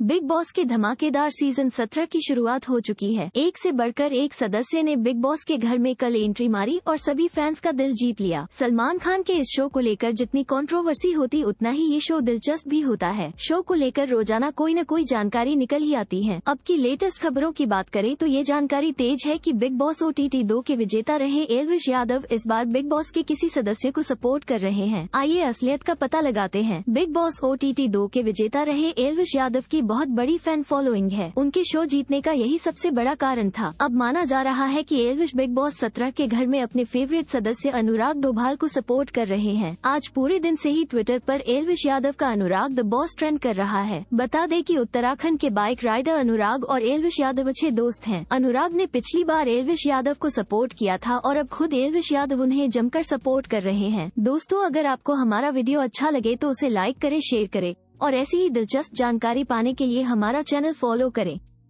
Big boss के धमाकेदार season सत्रह की शुरुआत हो चुकी है। एक से बढ़कर एक सदस्य ने बिग बॉस के घर में कल एंट्री मारी और सभी फैंस का दिल जीत लिया। सलमान खान के इस शो को लेकर जितनी कंट्रोवर्सी होती, उतना ही ये शो दिलचस्प भी होता है। शो को लेकर रोज़ाना कोई न कोई जानकारी निकल ही आती है। अब की लेटेस्ट खबरों की बात करें तो ये जानकारी तेज है की Bigg Boss O T T दो के विजेता रहे एलविश यादव इस बार बिग बॉस के किसी सदस्य को सपोर्ट कर रहे हैं। आइए असलियत का पता लगाते हैं। Bigg Boss O T T दो के विजेता रहे एलविश यादव की बहुत बड़ी फ़ैन फॉलोइंग है। उनके शो जीतने का यही सबसे बड़ा कारण था। अब माना जा रहा है कि एलविश बिग बॉस सत्रह के घर में अपने फेवरेट सदस्य अनुराग डोभाल को सपोर्ट कर रहे हैं। आज पूरे दिन से ही ट्विटर पर एलविश यादव का अनुराग द बॉस ट्रेंड कर रहा है। बता दें कि उत्तराखंड के बाइक राइडर अनुराग और एलविश यादव अच्छे दोस्त हैं। अनुराग ने पिछली बार एलविश यादव को सपोर्ट किया था और अब खुद एलविश यादव उन्हें जमकर सपोर्ट कर रहे हैं। दोस्तों, अगर आपको हमारा वीडियो अच्छा लगे तो उसे लाइक करे शेयर करे। और ऐसी ही दिलचस्प जानकारी पाने के लिए हमारा चैनल फॉलो करें।